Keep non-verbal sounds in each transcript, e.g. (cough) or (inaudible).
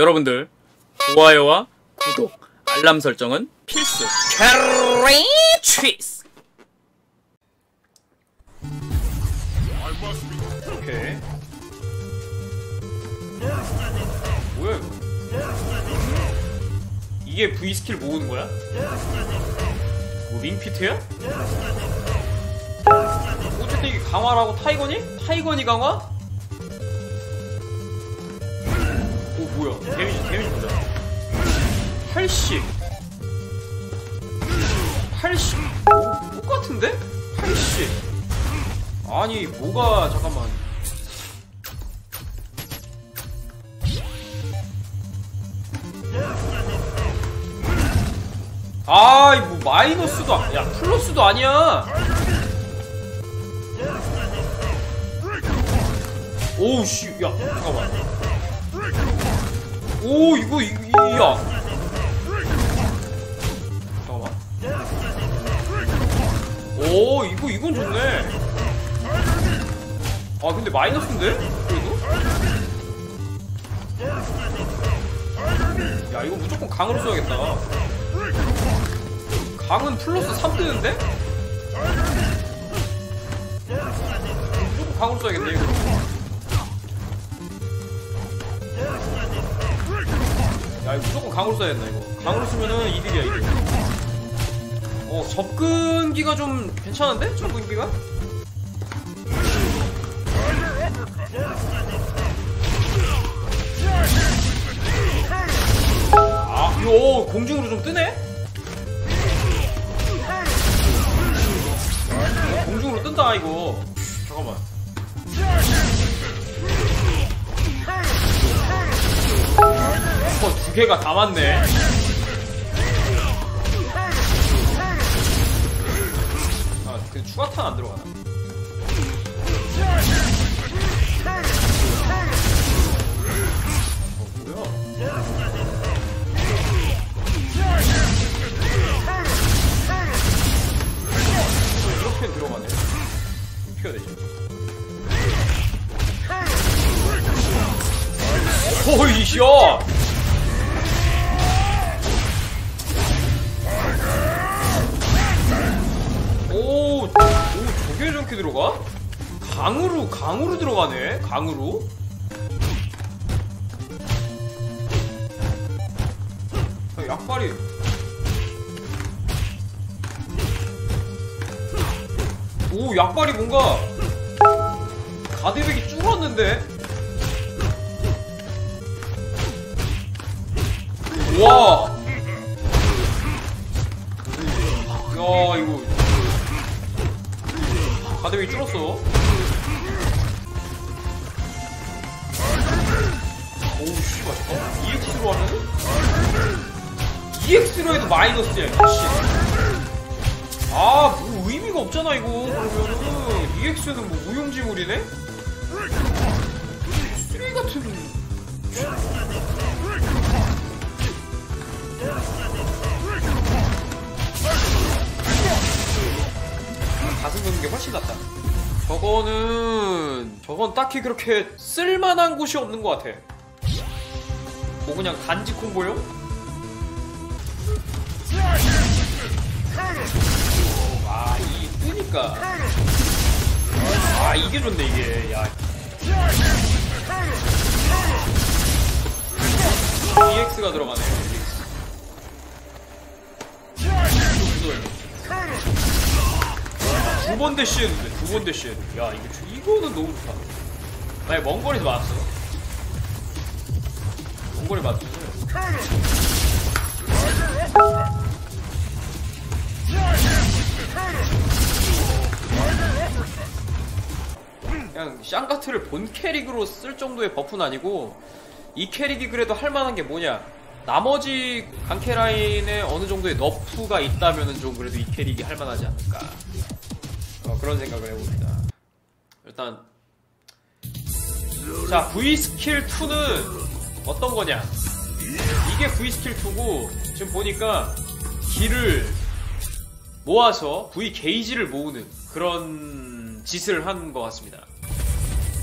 여러분들 좋아요와 구독, 알람 설정은 필수. 캐리 취스. 오케이. 뭐야 이거? 이게 V 스킬 모으는 거야? 뭐 링피트야? 어쨌든 이게 강화라고 타이거니? 타이거니 강화? 뭐야? 데미지 데미지 보자 80 80 오, 똑같은데? 80 아니 뭐가 잠깐만. 아이 뭐 마이너스도 아- 야 플러스도 아니야. 오우 씨 야 잠깐만 오 이거 이거 이야. 잠깐만. 오 이거 이건 좋네. 아 근데 마이너스인데? 그래도? 야 이거 무조건 강으로 써야겠다. 강은 플러스 3 뜨는데? 무조건 강으로 써야겠네 이거 야 이거 무조건 강으로 써야겠다 이거 강으로 쓰면은 이득이야 이득 어 접근기가 좀 괜찮은데? 접근기가? 아, 요 공중으로 좀 뜨네? 공중으로 뜬다 이거 잠깐만 어, 두 개가 다 맞네. 아 근데 추가탄 안 들어가나 강으로, 강으로 들어가네? 강으로? 아, 약발이. 오 약발이 뭔가 가드백이 줄었는데 와. 야 이거 가드백이 줄었어 오우 씨발 잠깐만 EX로 하면은 EX로 해도 마이너스야 씨. 아, 뭐 의미가 없잖아 이거. 그러면은 EX는 뭐 무용지물이네? 쓰레기 같은. 가슴 걷는 게 훨씬 낫다. 저거는 저건 딱히 그렇게 쓸만한 곳이 없는 것 같아. 뭐 그냥 단지 콤보요? 아, 이 뜨니까. 아, 이게 좋네, 이게. 야. EX가 들어가네. 두번 대시 했는데, 두 번 대시 했는데. 야, 이거, 주- 이거는 너무 좋다. 만약 먼 거리에서 맞았어. 먼 거리 맞추면. 그냥 사가트를 본 캐릭으로 쓸 정도의 buff는 아니고 이 캐릭이 그래도 할 만한 게 뭐냐 나머지 강캐 라인에 어느 정도의 nerf가 있다면은 좀 그래도 이 캐릭이 할 만하지 않을까 어, 그런 생각을 해봅니다 일단 자 V skill 2는 어떤 거냐 이게 V skill 2고 지금 보니까 기를 모아서 V 게이지를 모으는 그런 짓을 한 것 같습니다.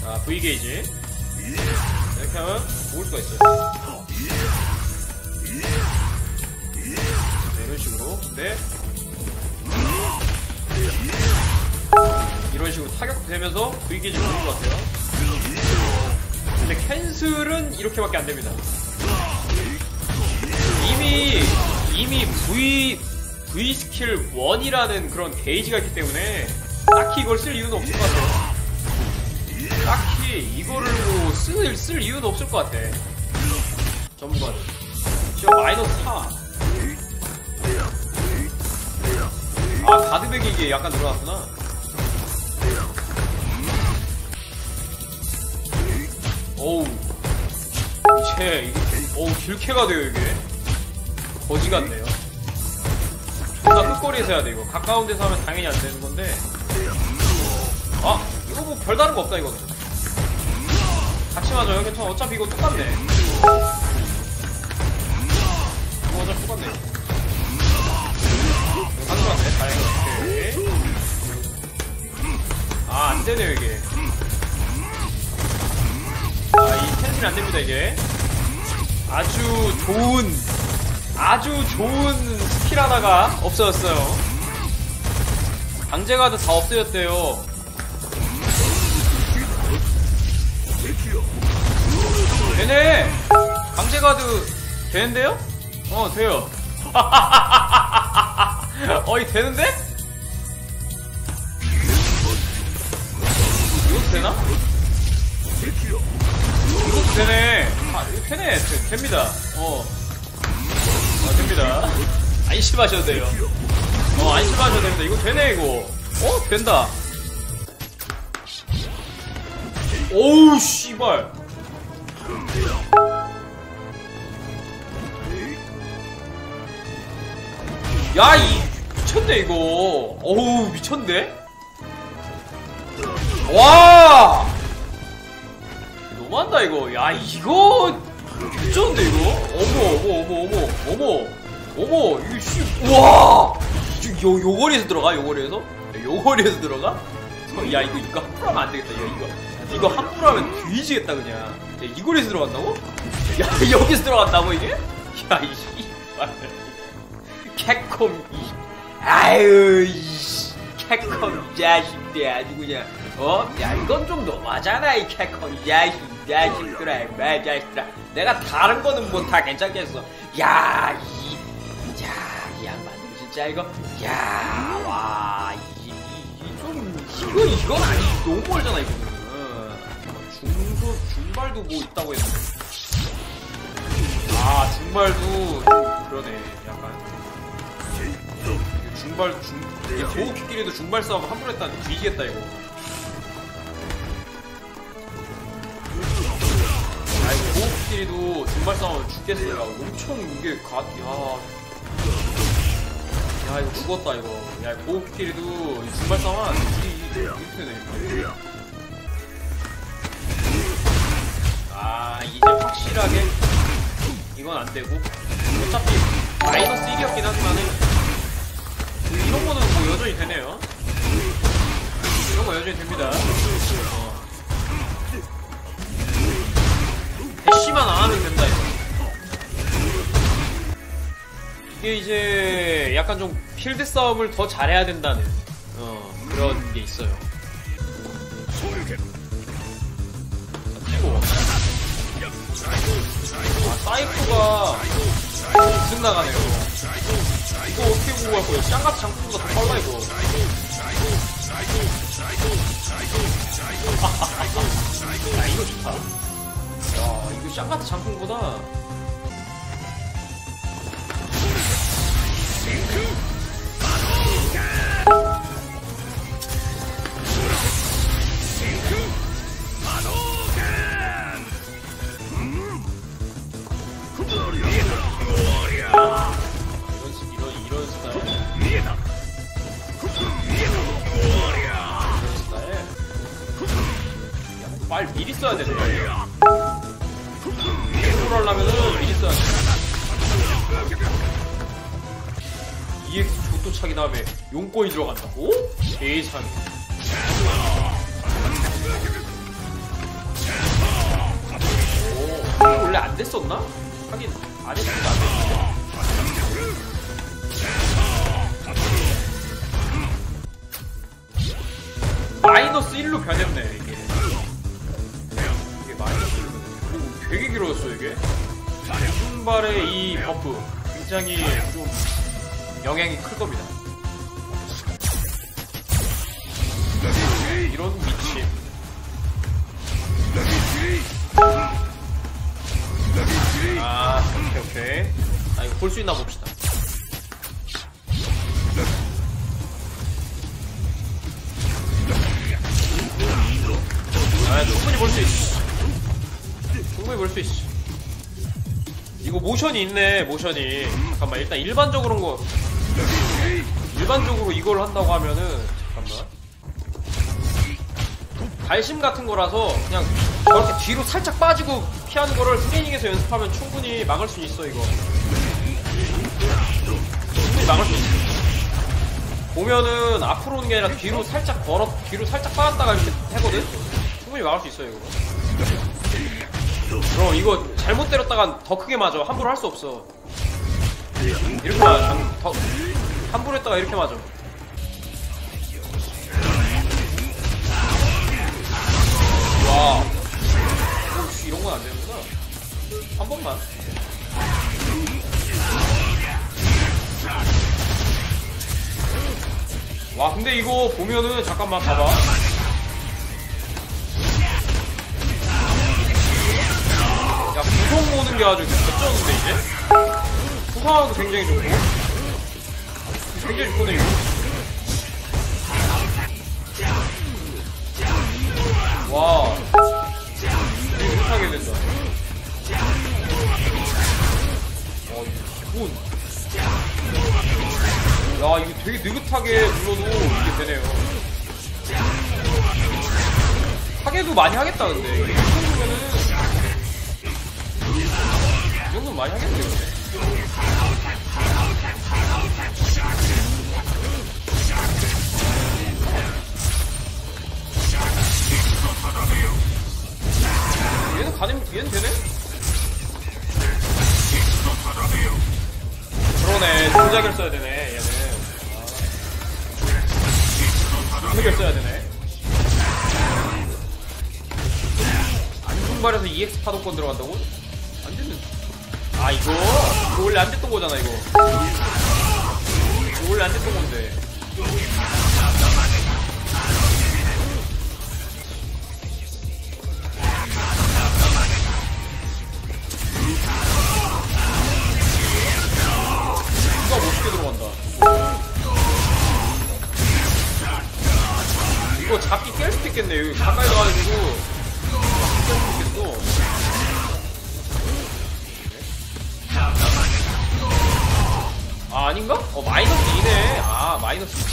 자, V 게이지. 이렇게 하면 모을 수가 있어요. 네, 이런 식으로. 근데 이런 식으로 타격되면서 V게이지 보는 것 같아요. 근데 캔슬은 이렇게밖에 안 됩니다. 이미 이미 V V 스킬 1이라는 그런 게이지가 있기 때문에 딱히 이걸 쓸 이유는 없을 것 같아요. 딱히 이거를 뭐 쓸, 쓸 이유는 없을 것 같아. 전부가 지금 마이너스 4. 아 가드백이 이게 약간 늘어났구나. 어우. 이제 이게 어우 길캐가 돼요 이게. 거지 같네요. 존나 끝거리에서 해야 돼 이거. 가까운 데서 하면 당연히 안 되는 건데. 아 이거 뭐 별다른 거 없다 이거는. 같이 맞아요 괜찮아 어차피 이거 똑같네. 이거 어차피 똑같네. 가져갔네 다행히. 아 안되네요 이게 아, 이 캔슬이 안 됩니다, 이게. 아주 좋은, 아주 좋은 스킬 하나가 없어졌어요. 강제가드 다 없어졌대요. 되네! 강제가드 되는데요? 어, 돼요. (laughs) 어이, 되는데? 이것도 되나? 이것도 되네. 아, 이거 되네. 되, 됩니다. 어. 아, 됩니다. 안심 하셔도 돼요. 어, 안심 하셔도 됩니다. 이거 되네, 이거. 어? 된다. 오우, 씨발. 야, 이, 미쳤네, 이거. 어우, 미쳤네? 와! 너무한다 이거. 야 이거 미쳤는데 이거? 어머 어머 어머 어머 어머. 어머 이거 씨. 우와! 요, 요거리에서 들어가 요거리에서? 야, 요거리에서 들어가? 어, 야 이거 이거 함부로 하면 안 되겠다. 야 이거 이거 함부로 하면 뒤지겠다 그냥. 야, 이 거리에서 들어간다고? 야 여기서 들어간다고 이게? 야 이 씨발. 캡콤 이 아유 이 캡콤 이 자식들 아주 그냥 어? 야 이건 좀 너무하잖아 이이 자식 이 자식들아 이 자식들아 내가 다른 거는 뭐 다 괜찮겠어 야이 야, 이 양반들 진짜 이거 야, 와, 이, 이, 이 좀, 이거, 이건 아니, 너무 멀잖아, 이거는. 중도, 중발도 뭐 있다고 했는데. 아, 중발도 좀 그러네, 약간. 중발, 중, 이게 보호키끼리도 중발 싸움 함부로 했다니 뒤지겠다, 이거. 보호키끼리도 중발 싸움은 죽겠어요. 엄청 이게 가, 야. 야 이거 죽었다 이거 야 보호키리도 중발 싸움은 이 이렇게 되네 아 이제 확실하게 이건 안 되고 어차피 마이너스 1이었긴 하지만은 이런 거는 뭐 여전히 되네요 이런 거 여전히 됩니다 어. 대시만 안 하면 된다 이게 이제 약간 좀 필드 싸움을 더 잘해야 된다는 어, 그런 게 있어요. 치고 아 사이프가 무슨 나가네요. 이거 어떻게 보고 갈 거예요? 짱같이 장풍보다 더 빨라 이거. 야 이거 좋다. 야 이거 짱같이 장풍보다. 이런 EX 조또 차기 다음에 용권이 들어간다고? 세상에. 원래 안 됐었나? 하긴 안 했으니까 안 됐는데. 마이너스 1로 변했네 이게. 이게 마이너스 1로 변했네. 그리고 되게 길어졌어 이게. 신발의 이 버프. 굉장히 좀 영향이 클 겁니다. 이런 미친. 아 오케이 오케이. 아 이거 볼 수 있나 봅시다. 아 충분히 볼 수 있어. 충분히 볼 수 있어 이거 모션이 있네 모션이. 잠깐만 일단 일반적으로는 거. 일반적으로 이걸 한다고 하면은 잠깐만. 발심 같은 거라서 그냥 저렇게 뒤로 살짝 빠지고 피하는 거를 트레이닝에서 연습하면 충분히 막을 수 있어 이거. 충분히 막을 수 있어. 보면은 앞으로 오는 게 아니라 뒤로 살짝 걸어 뒤로 살짝 빠졌다가 이렇게 하거든? 충분히 막을 수 있어요 이거 그럼 이거 잘못 때렸다간 더 크게 맞아. 함부로 할 수 없어. 이렇게 맞아. 더, 함부로 했다가 이렇게 맞아. 와 오씨 이런 건 안 되는구나. 한 번만. 와 근데 이거 보면은 잠깐만 봐봐 아주 개쩌는데 이제? 구성하도 굉장히 좋고. 굉장히 좋거든 이거 와 못하게 된다. 와 기본. 야 이거 되게 느긋하게 눌러도 이게 되네요. 하게도 많이 하겠다 근데 정도면 많이 하겠네요. 얘는 가면 얘는 되네? 그러네 동작을 써야 되네 얘는 동작을 써야 되네 안중발에서 EX 파동권 들어간다고? 아 이거? 이거 원래 안 됐던 거잖아 이거 이거 원래 안 됐던 건데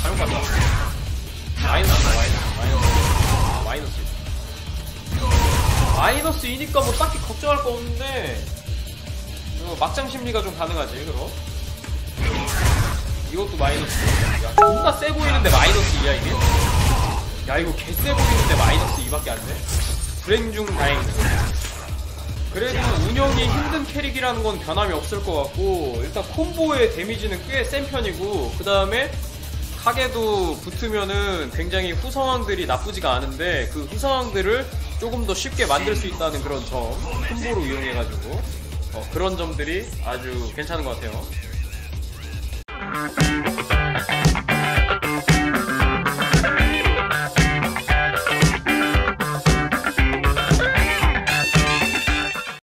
잘못 봤다. 마이너스 마이너스 마이너스 아 마이너스. 2니까 뭐 딱히 걱정할 거 없는데 어, 막장 심리가 좀 가능하지 그럼. 이것도 마이너스. 야, 존나 세 보이는데 마이너스 2야, 이게? 야, 이거 개 세 보이는데 마이너스 2밖에 안 돼? 불행 중 다행이네. 그래도 운영이 힘든 캐릭이라는 건 변함이 없을 것 같고, 일단 콤보의 데미지는 꽤 센 편이고, 그 다음에 카게도 붙으면은 굉장히 후성왕들이 나쁘지가 않은데, 그 후성왕들을 조금 더 쉽게 만들 수 있다는 그런 점, 콤보로 이용해가지고, 어, 그런 점들이 아주 괜찮은 것 같아요.